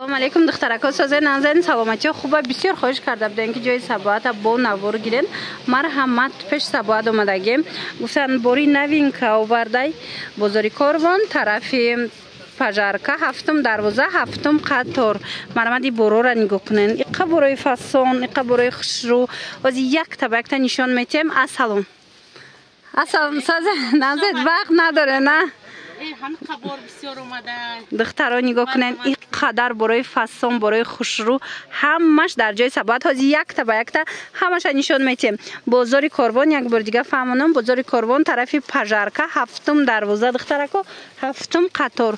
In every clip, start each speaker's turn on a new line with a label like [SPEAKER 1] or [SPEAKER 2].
[SPEAKER 1] салом алейкум духтарако созаи назарин саломатиё хуба бисёр хоҳиш карда будем ки ҷои сабоата бо навор гирен марҳамат пеш сабоат омадагем. Гуфтанд бори навинка овардай бозори корвон тарафи пажарка ҳафтум дарвоза ҳафтум қатор. Марҳамат и борора нигоҳ кунед иқа борои фасон иқа борои хушрӯ. Ози якта ба якта нишон метем. Асалом асалом соза назед вақт надоре на духтаро нигоҳ кунед ин қадар борои фасон борои хушрӯ ҳамаш дар ҷои сабоат ҳози якта ба якта ҳамаша нишон метиҳем бозори корвон як бори дигар фаҳмонам бозори корвон тарафи пажарка ҳафтум дарвоза духтарако ҳафтум қатор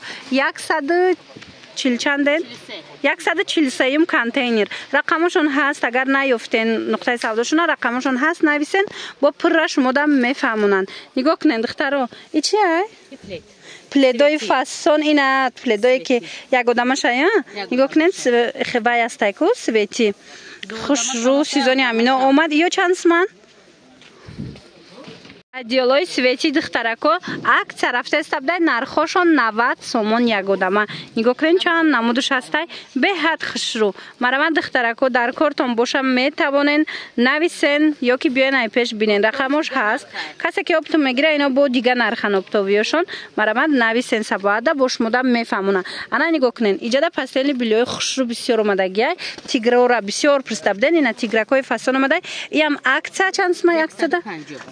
[SPEAKER 1] яксаду чилчанден? Яксаду чилсеюм контейнер. Рақамашон ҳаст агар наёфтен нуқтаи савдошона рақамашон ҳаст нависен бо пурра шумода мефаҳмонанд нигоҳ кунед духтаро и чи пледои фасон ина пледое ки ягодамашая нигоҳ кунед хивай астайку свети хушрӯ сезони амино омад ё чандсман радиолои свети духтарако акция рафта истабдаи нархошон навад сомон ягодама. Нигоҳ кунед чунам намудуш ҳастай беҳад хушрӯ марҳамат духтарако дар кортон боша метавонен нависен ёки биёен айпеш бинен. Рақамош ҳаст. Касе ки обтон мегира ино бо дига нархан обтовиёшон марҳамат нависен сабоада бошмуда мефаҳмона. Ана нигоҳ кунен. Иҷада пастели билёи хушрӯ бисёр омадагиай тигрора бисёр пристабден ина тигракои фасон омадай иам акция чанд сума яксада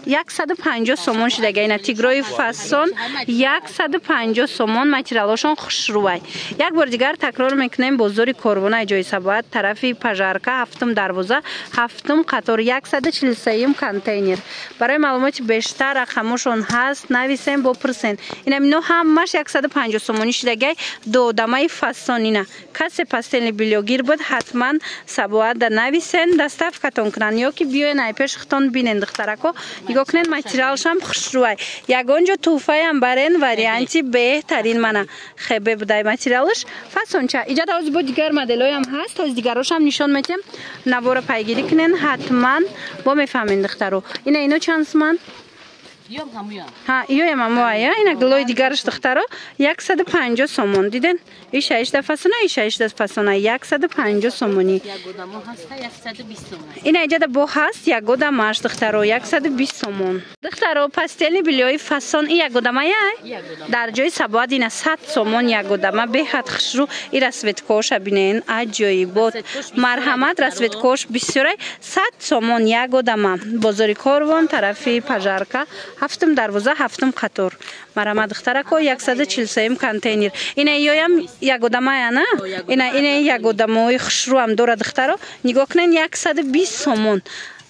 [SPEAKER 1] яксада 150 сомон шудага ина тигрои фасон 150 сомон материалошон хушрувай як бор дигар такрор мекунем бозори корвонаи ҷоисабад тарафи пажарка ҳафтум дарвоза ҳафтум қатор 143 контейнер. Барои маълумоти бештар рақамошон ҳаст нависем бопурсен инамино ҳамаш 150 сомонӣ шудагай додамаи фасон. Ина касе пастелни билёгир буд ҳатман сабоат да нависен даставкатон кунанд ё ки биёен айпешхтон бинен. Духтарако нигоҳ кунен материалшам хушрӯвай ягон ҷо туҳфаям барен варианти беҳтарин мана. Хебе будай материалш фасонча иҷада ҳози бо дигар моделоям ҳаст ҳози дигарошам нишон метем навора пайгирӣ кунен ҳатман бо мефаҳмед духтаро ина ино чандсман ҳа иёям амоая ина гилои дигараш духтаро яксаду панҷо сомон диден и шашда фасона и шашда фасона яксаду панҷо сомонӣ ина иҷада бо ҳаст ягодамаш духтаро яксаду бист сомон духтаро пастели билиёи фасон и ягодамая дар ҷои сабоат ина сад сомон ягодама беҳад хушрӯ и расветкоша бинен аҷоибот марҳамат расветкош бисёрай сад сомон ягодама бозори корвон тарафи пажарка ҳафтум дарвоза ҳафтум қатор. Марама духтарако яксаду чилсеюм контейнер. Ина ёям ягодамаяна ина ина ягодамои хушрӯам дора духтаро нигоҳ кунен яксаду бист сомон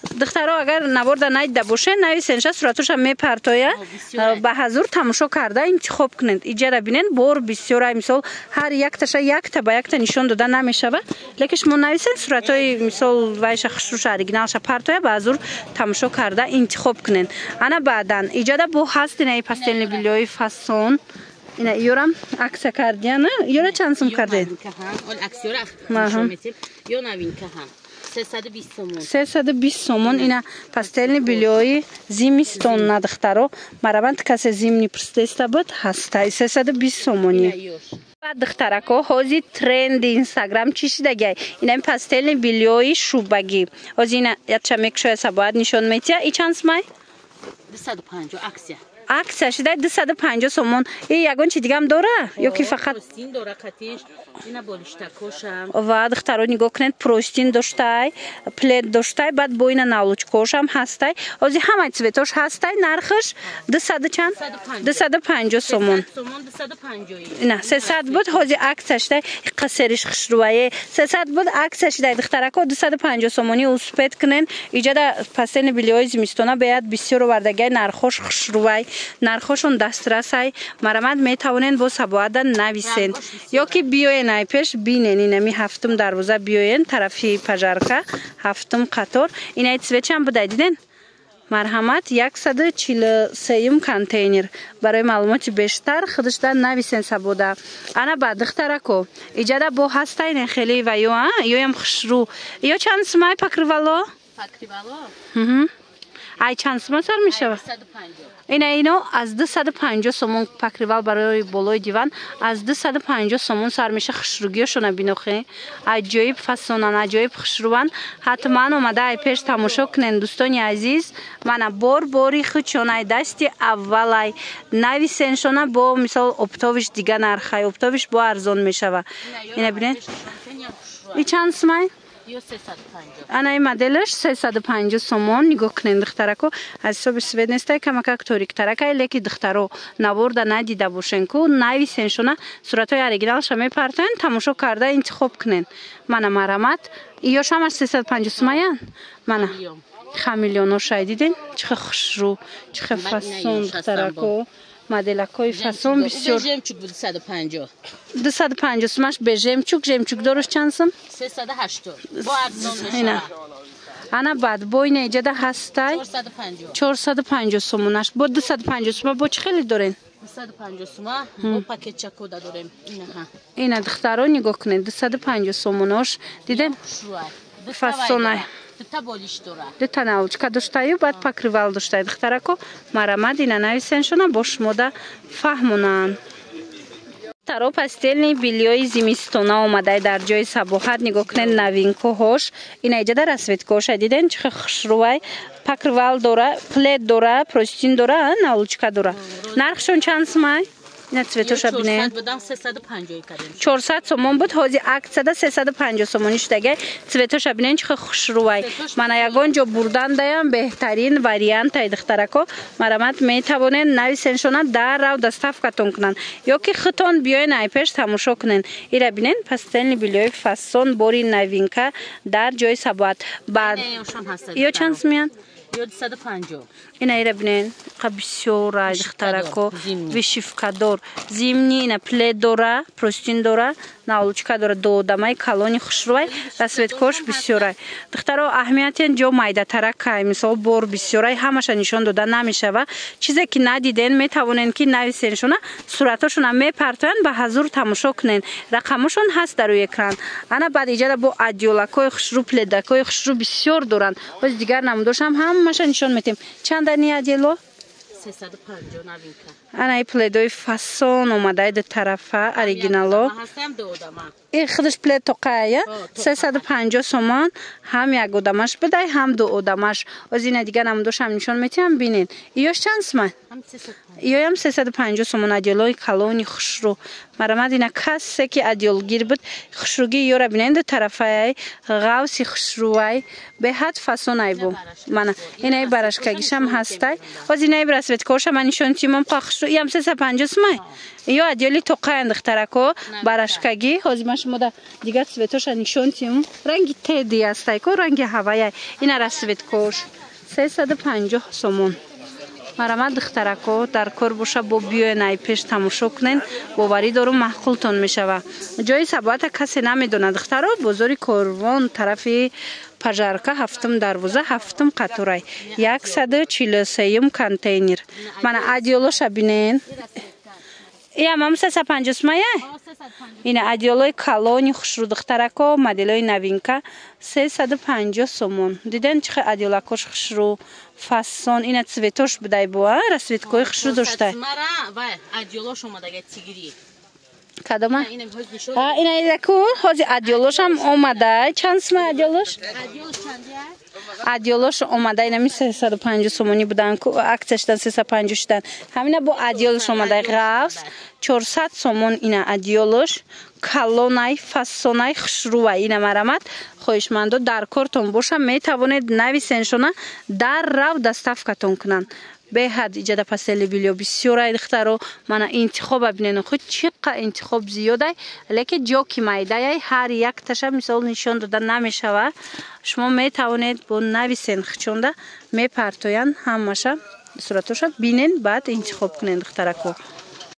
[SPEAKER 1] духтаро агар наварда найдида бошед нави сенша сураташа мепартоя. Э, ба ҳазур тамошо карда интихоб кунед. Иҷара бинед бор бисёра мисол ҳар якташа якта ба якта нишон дода намешава. Лекин шумо нависед суратҳои мисол вайша хушруша оригиналша партоя ба ҳазур тамошо карда интихоб кунед. Ана баъдан иҷада бо ҳастинаи пастелни биллёи фасон. Ина ёрам акса кардиана ёра чанд сум кардед? аксёра ё новинка ҳам 320 сомон 320 сомон ина пастелни бильёи зимистон надыхтаро мараванд касе зимни пристестабад ҳаста 320 сомони ва духтарако ҳози тренди инстаграм чӣ шидагиай инами пастелни бильёи шӯбагӣ ҳози ина ячамекшояса бояд нишон метия и чанд смай? 250 аксия акция шида 250 сомон. И ягон чи дигам дора? Ё ки фақат ва духтаро нигоҳ кунед простин доштай плед доштай баъд бо ина навлучкошам ҳастай. Ҳозир ҳамаи цветош ҳастай нархаш дусаду чанд дусаду панҷо сомон ина сесад буд ҳозир акция шидай қасериш хушрӯае сесад буд акция шидай духтарако дусаду панҷо сомонӣ успед кунен. Иҷада пастени билиҳои зимистона беяд бисёр овардагиай нархош хушрӯвай нархошон дастрасай. Марамад метавонен бо сабоада нависен. Ё ки биёен ай пеш бинен. Инами ҳафтум дарвоза биёен тарафи пажарка ҳафтум қатор. Инаи цветчам будай диден марҳамат яксаду чилсеюм контейнер. Барои маълумоти бештар худушда нависен сабода ана ба духтарако иҷада бо ҳастайне хеле ва ё ёям хушрӯ. Ё чанд сумай пакривало ай чанд сума сар мешавад ина ино аз 250 сомон покривал барои болои диван аз 250 сомон сар меша хушругиёшона бинохе. Аҷоиб фасонан аҷоиб хушруван. Ҳатман омада ай пеш тамошо кунен дӯстони азиз. Мана бор бори хучонай дасти аввалай нависеншона бо мисол оптовиш дига нархай оптовиш бо арзон мешава. Ина бинед? и чанд сумай ана ин моделаш 350 сомон нигоҳ кунед духтарако. Аз ҳисоби свед нестай камакак ториктаракай леки духтаро набурда надида бошен ку нависеншона суратҳои оригиналша мепартоен тамошо карда интихоб кунен. Мана марамат. Иёшамаш 350 сумаян мана хамилёношай диден чихе хушрӯ чихе фасон духтарако моделакҳои фасон бисёр 250 сумаш бе жемчуг жемчуг дораш чанд сум ана баъд бойна иҷада ҳастай 450 сумунаш бо 250 сума бо чӣ хеле дорен ина духтаро нигоҳ кунед 250 сомунош дидем фасонай дута научка доштаю баъд покривал доштаи духтарако марамад ина нависеншона бо шумода фаҳмонанд таро пастелни билиёи зимистона омадай дар ҷои сабоҳат нигоҳ кунед новинкаҳош ина иҷада расветкаоша диден чихе хушрувай покривал дора плед дора простин дора наулучка дора. Нархшон чанд сумай ина цветоша бинем чорсад сомон буд ҳози аксада сесаду панҷо сомонӣ шудагай цветоша бинем чихе хушрӯвай мана ягон ҷо бурдан даям беҳтарин вариантай духтарако марамат метавонен нави сеншона даррав доставкатон кунанд ёки хитон биёен айпеш тамошо кунен ира бинен пастелни бильёи фасон бори новинка дар ҷои сабуат ё чанд смеян 150 инаира бинен қабисёра ихтарако вишивкадор зимни ина плед дора простин дора навлучка дора додамай калони хушрувай расветкош бисёрай. Духтаро аҳамиятен ҷо майдатара кай? Мисол бор бисёрай ҳамаша нишон дода намешава. Чизе ки надиден метавонен ки нависеншона сураташона мепартоянд ба ҳазур тамошо кунен. Рақамашон ҳаст дару экран. Ана баъд иҷада бо адёлакои хушрӯ пледакои хушрӯ бисёр доранд. Боз дигар намудошам ҳам ҳамаша нишон метем чанд дани адиёло ана и пледои фасон омадаи ду тарафа оригинало. и худаш плед тоқая сесаду панҷоҳ сомон ҳам як одамаш бидай ҳам ду одамаш. Озина дига намудошам нишон метиҳам бинед. Иёш чанд суман иёям сесаду панҷоҳ сомон. Адиёлои калони хушрӯ марамад ина касе ки адиёлгир буд хушрӯги ёра бинед ду тарафаи ғавси хушрӯвай беҳад фасонай бу мана инаи барашкагишам ҳастай. озинаи расветкошама нишон тимом қа хушрӯ сумай ё адиёли тоқая духтарако барашкагӣ. Ҳозима шумода дигар цветоша нишонтим. Ранги теди астай ко ранги ҳаваяй ина расветкош сесаду панҷоҳ сомон марамад духтарако дар кор боша бо биёен ай пеш тамошо кунен боварӣ дорум маҳқултон мешава. Ҷои сабоата касе намедонад. Духтаро бозори корвон тарафи пажарка ҳафтум дарвоза ҳафтум қатурай. Яксаду чилу сеюм контейнер. Мана адиёлоша бинен иам ам сеса панҷусмая ина адиёлои калони хушрӯ духтарако моделои новинка сесаду панҷоҳ сомон. Диден чихе адиёлакош хушрӯ фасон? Ина цветош будай бу расветкои хушрӯ доштай кадома ина идаку ҳози адиёлошам омадай чанд сума адиёлош адиёлош омадай нами сесаду панҷоҳ сомонӣ будан аксия шудан сесаду панҷоҳ шудан ҳамина бо адиёлош омадай ғавс чорсад сомон ина адиёлош калонай фасонай хушрӯвай ина марамад хоҳишмандо дар кортон боша метавонед нависеншона даррав доставкатон кунанд беҳад иҷада пастели билё бисёрай духтаро мана интихоба бинену худ чиқа интихоб зиёдай леки ҷо ки майдаяй ҳар якташа мисол нишон дода намешава. Шумо метавонед бо нави сенхчонда мепартоянд ҳамаша суратоша. Бинен баъд интихоб кунед духтарако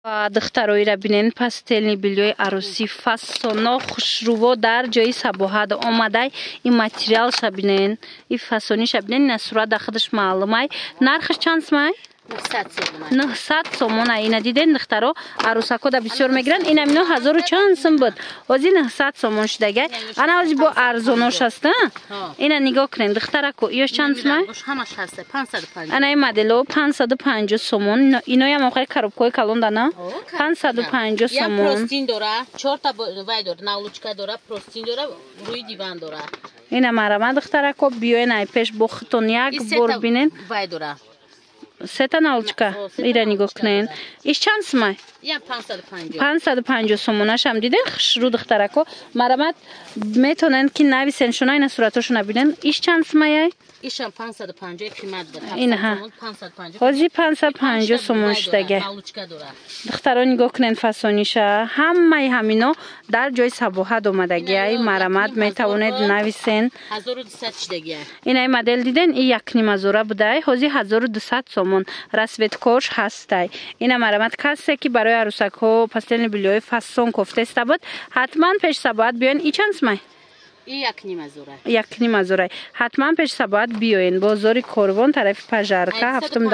[SPEAKER 1] духтароира бинен пастелни билёи арӯсӣ фасоно хушрӯво дар ҷои сабоҳат омадай. Ин материалша бинен и фасониша бинен ина сурат дар худаш маълумай. Нархаш чанд сумай 900 сомона. Ина диден духтаро арусако да бисёр мегиранд. Ина мино ҳазору чанд сум буд. Ҳози 900 сомон шудагай. Ана ҳози бо арзонош аста ина нигоҳ кунед духтарако ёш чанд сума ана ин модело 550 сомон. Иноям охир коробкои калон дана 550 сомон. простин дора? Чорта вай дора навлучка дора простин дора рӯи диван дора. Ина марама духтарако биёен ай пеш бо хитон як бор бинен вай дора сета налчка ира нигоҳ кунед иш чанд сумай? Пансаду панҷо сомонашам диден хушрӯ духтарако марамат метонанд ки нависен шуна ина суратошуна бинен иш чанд сумаяй ҳозир пансад панҷо сомон шудага духтаро нигоҳ кунед фасониша. Ҳамаи ҳамино дар ҷои сабоҳат омадагиай марамад метавонед нависен. инаи модел диден? И якнимазора будай. Ҳозир ҳазору дусад сомон расветкош ҳастай. Ина марамад касе ки барои арӯсакҳо пастелни билёи фасон кофтеста буд ҳатман пеш сабоҳат биёен и чанд сумай якнима зурай. Ҳатман пешса бояд биёен. Бозори корвон тарафи пажарка ҳафтум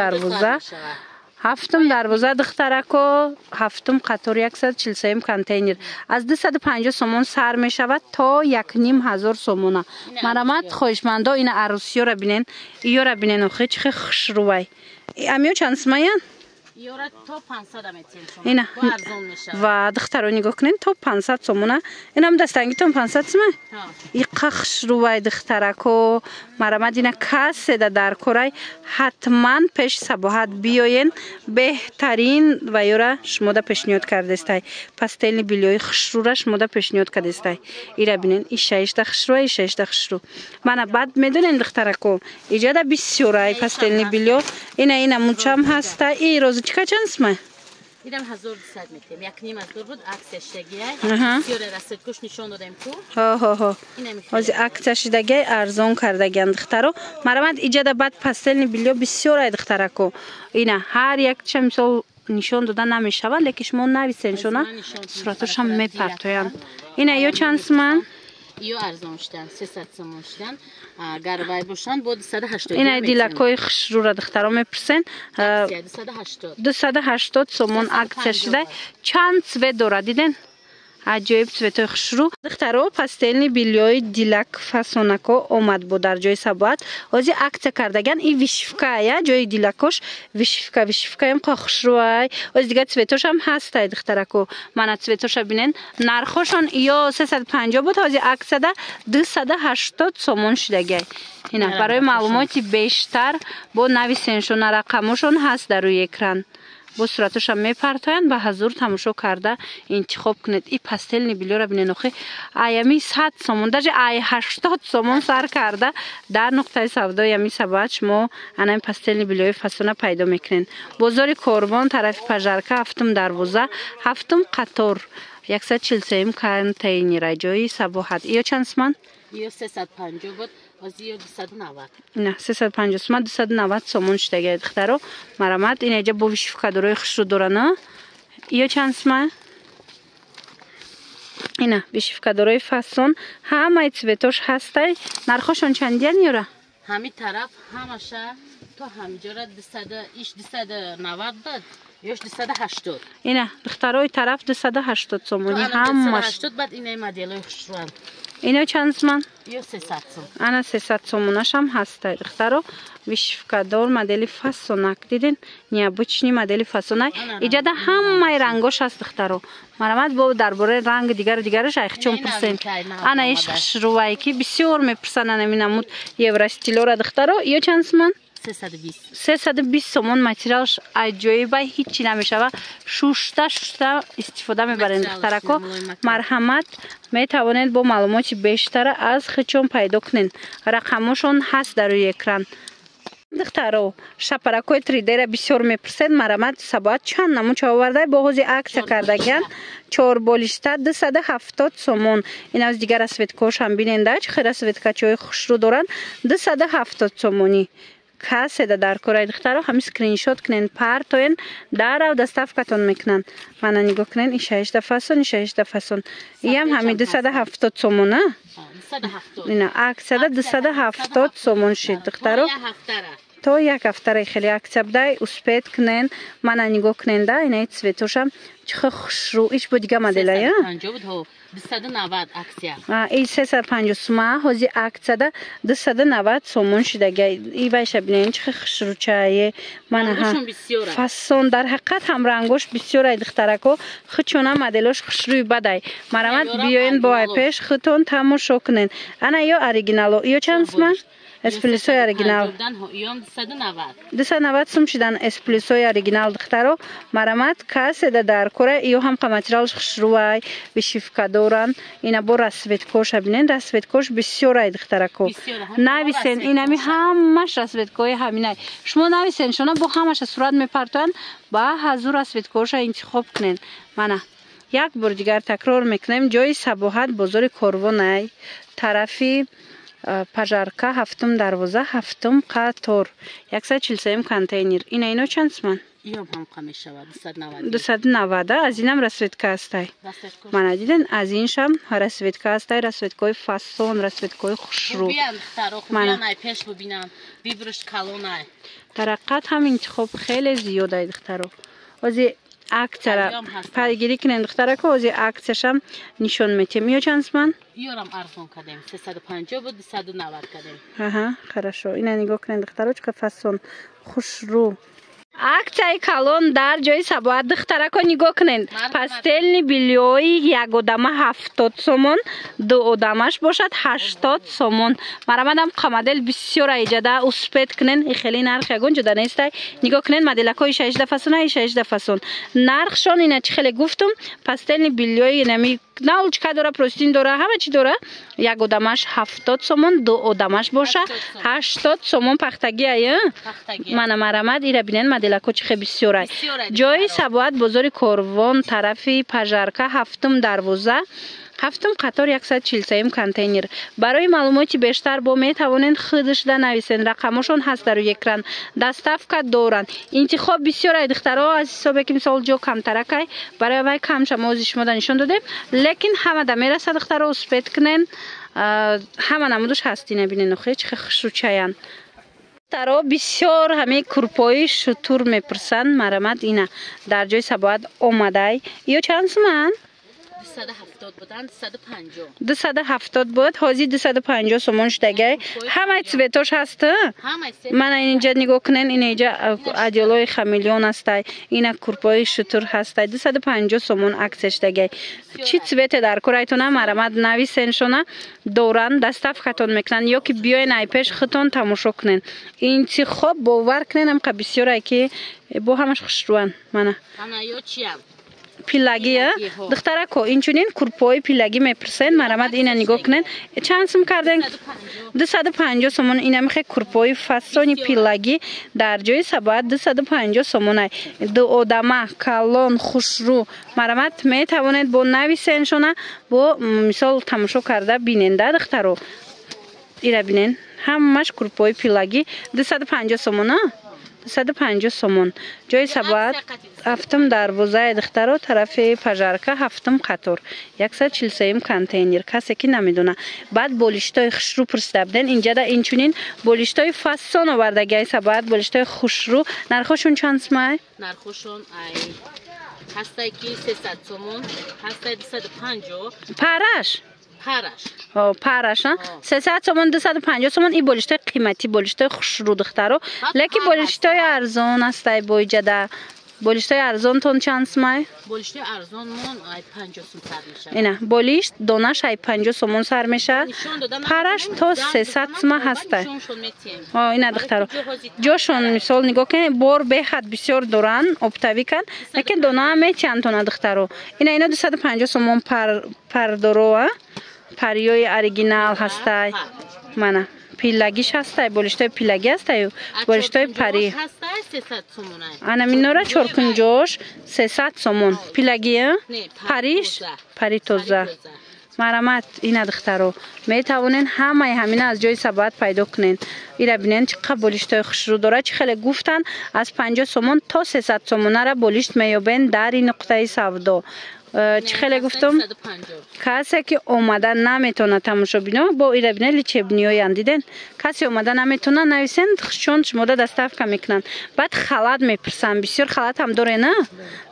[SPEAKER 1] дарвоза ҳафтум дарвоза духтарако ҳафтум қатор 143 контейнер аз 250 сомон сар мешавад то якним ҳазор сомона марамат хоҳишмандо ина арӯсиёра бинен иёра бинен охи чихе хушрувай амиё чанд сумаян ина ва духтаро нигоҳ кунед то 500 сомона. Инам дастангитон 500 сума иқахшрувай духтарако марамад ина каседа дар корай ҳатман пеш сабоҳат биёен беҳтарин ва ёра шумода пешниҳод кардестай. Пастелни билёи хушрура шумода пешниҳод кардестай. Ира бинен ишаишта хушруа ишаишта хушру. Мана бад медонен духтарако. Иҷада бисёрай пастелни билё ина ина мучам ҳаста. И рози чика чанд сума
[SPEAKER 2] идам 1200 метем як ним аз дур буд аксия шидагиай бисёре расидкуш нишон додем ку
[SPEAKER 1] ҳо ҳози аксия шидагиай арзон кардагиан духтаро. Марамад иҷада бад пастелни билё бисёр ай духтарако ина ҳар якча мисол нишон дода намешавад леки шумо нависен шона суратошам мепартоянд. Ина ё чанд суман
[SPEAKER 2] ё арзон шудан сесад сомон шудан агар вай бошанд бо дусаду ҳаштод
[SPEAKER 1] ина дилакои хушрура духтаро мепурсен. Дусаду ҳаштод сомон аксия шуда чанд цвет дорад диден аҷоиб цветои хушрӯ. Духтаро пастелни билёи дилак фасонако омад бо дар ҷои сабоат ҳозир аксия кардаган и вишифкая ҷои дилакош вишифка вишифкаем қа хушрӯай ҳозир дигар цветошам ҳастай духтарако мана цветоша бинен нархошон ё сесаду панҷо буд. Ҳозир аксияда дусаду ҳаштод сомон шудагай. Ина барои маълумоти бештар бо нависеншона рақамошон ҳаст дар рӯи экран бо сураташам мепартоянд ба ҳазур тамошо карда интихоб кунед. И пастелни билёра бинед охи аями сад сомон даже ай ҳаштод сомон сар карда. Дар нуқтаи савдои ями сабат шумо анами пастелни билёи фасона пайдо мекунед. Бозори корбон тарафи пажарка ҳафтум дарвоза ҳафтум қатор 143 контейнера ҷои сабоҳат. Ё чанд суман
[SPEAKER 2] ё 350 буд
[SPEAKER 1] на сесад панҷо сума дусаду навад сомон шудагиад духтаро марамад ин эҷа бо вишифкадорои хушру дорана. Ё чанд сума ина вишифкадорои фасон. Ҳамаи цветош ҳастай. Нархошон чандиян ёра
[SPEAKER 2] ҳами тараф ҳамаша то ҳамиҷора иш дусаду навад буд ёш дусаду ҳаштод.
[SPEAKER 1] Ина духтарои тараф дусаду ҳаштод сомонӣ ҳамаш
[SPEAKER 2] бад инаи моделои хушруанд
[SPEAKER 1] ино чанд суман
[SPEAKER 2] ё сесад сом
[SPEAKER 1] ана сесад сомонашам ҳастай духтаро вишифкадор модели фасонак дидин необычни модели фасонак. Иҷада ҳамаи рангош ҳаст духтаро марамад бо дар бораи ранги дигару дигараш айхчон пурсем ана ишқшрувайки бисёр мепурсанд анаминамуд евростилора духтаро ё чанд суман сесаду бист. сомон материалш аҷоиба ҳичи намешава. Шушта шушта истифода мебарем. Духтарако марҳамат метавонед бо маълумоти бештара аз хичон пайдо кунед. Рақамошон ҳаст дар рӯи экран. Духтаро шапаракои тридера бисёр мепурсед. Марамат сабоат чанд намуд чавовардаи боғози аксия кардагиан чорболишта дусаду ҳафтод сомон. Ин аз дигар асветкошам биненда чӣ хел асветкачаҳои хушрӯ доранд. Дусаду ҳафтод сомонӣ каседа дар кораи духтаро ҳами скриншот кунен партоен дарав доставкатон мекунанд. Мана нигоҳ кунен ишаишта фасон ишаишта фасон иам ҳами дусаду ҳафтод сомона ина аксияда дусаду ҳафтод сомон шид. Духтаро то як ҳафтаре хеле аксия будай успед кунен мана нигоҳ кунен да инаи цветошам чихо хушрӯ иш бу дига модела я и сесад панҷо сума ҳози аксияда дусаду навад сомон шидага и вайша бинен чихо хушрӯчае манаҳа фасон дар ҳақиқат ҳамрангош бисёр ай духтарако. Хичона моделош хушрӯи бадай. Марамад биёен бо ай пеш хитон тамошо кунен. Ана ё оригинало ё чанд сума эсплюсои оригинал дуса навад сум шидан эсплюсои оригинал духтаро марамад каседа дар кора ё ҳамқа материалш хушрӯвай вишивка доран ина бо расветкоша бинен расветкош бисёр ай духтарако нависен инами ҳамаш расветкои ҳаминай шумо нависен шона бо ҳамаша сурат мепартоянд ба ҳазу расветкоша интихоб кунен мана як бор дигар такрор мекунем ҷои сабоҳат бозори корвонай. Тарафи пажарка ҳафтум дарвоза ҳафтум қатор. Яксад чилсаем контейнер. Ина ино чанд суман? Дусаду навада аз инам расветка ҳастай мана диден аз иншам расветка ҳастай расветкаи фасон расветкаи хушрӯ дар ҳақиқат ҳам интихоб хеле зиёдай духтаро ози акцияра пайгирӣ кунем духтарако ози акцияшам нишон метем ё чанд суман аҳа хорошо ина нигоҳ кунем духтаро чиқа фасон хушрӯ акцияи калон дар ҷои сабоат духтарако нигоҳ кунед. Пастелни билёи ягодама ҳафтод сомон дуодамаш бошад ҳаштод сомон. Марамадам қамадел бисёр аиҷада успед кунен и хеле нарх ягон ҷуда нестай нигоҳ кунед моделакои шашда фасона и шашда фасон нархшон ина чӣ хеле гуфтум? Пастелни билёи нами наулчка дора простин дора ҳама чӣ дора? Як одамаш ҳафтод сомон ду одамаш боша ҳаштод сомон пахтагӣ ай мана марамад ира бинен моделако чихе бисёрай ҷои сабоат бозори корвон тарафи пажарка ҳафтум дарвоза ҳафтум қатор 143 контейнер. Барои маълумоти бештар бо метавонед худшда нависен рақамошон ҳаст дар экран доставка доранд интихоб бисёр ай духтаро аз ҳисобе ки мисол ҷо камтаракай барои вай камша мози шумода нишон додем. Лекин ҳамада мераса духтаро успед кунен. Ҳама намудуш ҳасти набинен охир чи хушручаян таро бисёр ҳамаи курпои шутур мепурсанд марамад ина. Дар ҷои сабоат омадай. Ё чанд суман дусаду ҳафтод буд ҳозир дусаду панҷоҳ сомон шудагай ҳамаи цветош ҳаста мана инҷа нигоҳ кунен инаинҷа одёлои хамелён ҳастай ина курпои шутур ҳастай дусаду панҷоҳ сомон аксия шудагай чӣ цвете дар курайтона марамад нависеншона доран доставкатон мекунанд ё ки биёен айпеш хитон тамошо кунен интихоб бовар кунен ҳамқа бисёрай ки бо ҳамаш хушрӯан мана пилагия. Духтарако инчунин курпои пилагӣ мепурсен марамад ина нигоҳ кунен чанд сум карден дусаду панҷоҳ сомон. Ина мехе курпои фасони пилагӣ дар ҷои сабоат дусаду панҷоҳ сомонай дуодама калон хушрӯ марамад метавонед бо нависеншона бо мисол тамошо карда биненда духтаро? Ира бинен? Ҳамаш курпои пилагӣ дусаду панҷоҳ сомона 150 сомон ҷои сабоат ҳафтум дарвозаи духтаро тарафи пажарка ҳафтум қатор 143 контейнер касе ки намедона баъд болиштои хушрӯ пурсида буден инҷада инчунин болиштои фасон овардагиаи сабоат болиштои хушрӯ нархошон чанд сумай нархошон ҳастай ки 300 сомон ҳастай 250 параш параш сесад сомон дусаду панҷоҳ сомон и болиштои қиматӣ болиштои хушрӯ духтаро лекин болиштои арзон астай боиҷада болиштои арзонтон чанд сумай ина болишт донаш ай панҷоҳ сомон сар мешавад параш то сесад сума ҳастай ина духтаро ҷошон мисол нигоҳ кунед бор бехат бисёр доранд оптавикан лекин донаам метиянтона духтаро ина ино дусаду панҷоҳ сомон пардороа париёи оригинал ҳастай. Мана пилагиш ҳастай болиштои пилагӣ ҳастаю болиштои пари ана минора чоркунҷош сесад сомон. Пилагӣ париш? пари тоза. марамат ина духтаро. Метавонен ҳамаи ҳамина аз ҷои сабоат пайдо кунен. Ира бинен чӣ қа болиштои хушрӯ дора чӣ хеле гуфтанд аз панҷоҳ сомон то сесад сомонара болишт меёбен дар ин нуқтаи савдо чӣ хеле гуфтам касе ки омада наметавона тамошобино бо ира бина личебниёян диден касе омада наметавона нависен чун шумода доставка мекунанд. Баъд халат мепурсанд. Бисёр халат ҳам доре на?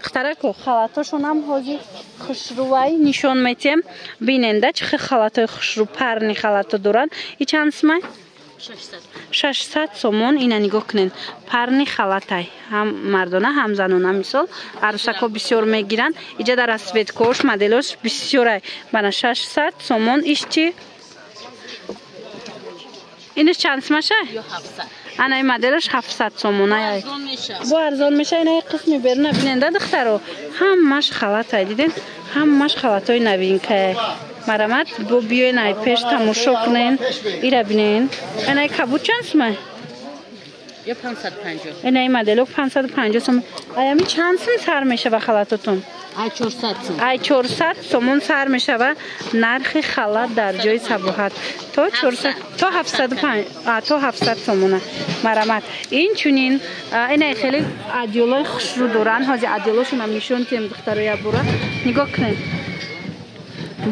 [SPEAKER 1] Духтарако халатошонам ҳозир хушрувай нишон метиҳем биненда чӣ хел халатҳои хушру парни халато доранд? И чанд смай 600 сомон ина нигоҳ кунед. Парни халатай. Ҳам мардона ҳам занона. Мисол арусакҳо бисёр мегиранд. Иҷа дар расветкош моделош бисёрай бана 600 сомон иш чи? Иниш чанд смаша? Анаи моделаш 700 сомона бо арзон меша инаи қисми беруна. Биненда духтаро ҳамаш халатай диден ҳамаш халатҳои новинкае марамат бо биёен ай пеш тамошо кунен ира бинен. Анаи кабуд чанд сумай инаи модело 550 сом аями чанд сум сар мешава халатотон? Ай 400 сомон сар мешава. Нархи халат дар ҷои сабоҳат то 400 то 705 то 700 сомона. Марамат. Инчунин инаи хеле адиёлои хушрӯ доранд ҳозир адиёлошонам нишон тем духтароя бура нигоҳ кунед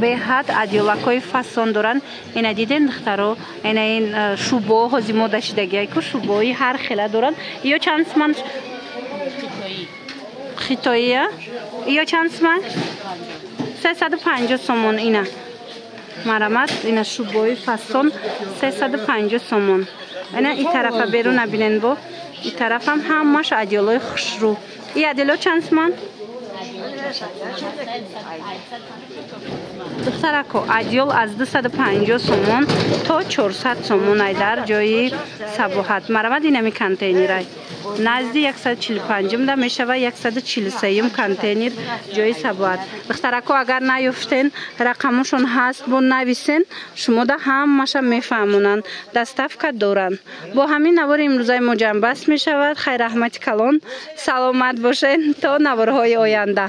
[SPEAKER 1] беҳад адиёлакҳои фасон доранд ина диден духтаро ина ин шубо ҳози мо дашидагиайку шубои ҳар хела доранд ё чанд сман хитоия ё чанд сман сесаду панҷо сомон ина марамат ина шубои фасон сесаду панҷо сомон ина и тарафа беруна бинен бо и тарафам ҳамаш адиёлои хушрӯ и адиёло чанд сман духтарако адиёл аз 250 сомон то 400 сомон ай дар ҷои сабоҳат. Маравад инами контейнерай. Назди 145 да мешава 143 контейнер ҷои сабоҳат. Духтарако агар наёфтен рақамошон ҳаст бо нависен шумо да ҳамаша мефаҳмонанд. Доставка доранд. Бо ҳамин навори имрӯзаи мо ҷамъбаст мешавад. Хайраҳмати калон саломат бошед то наворҳои оянда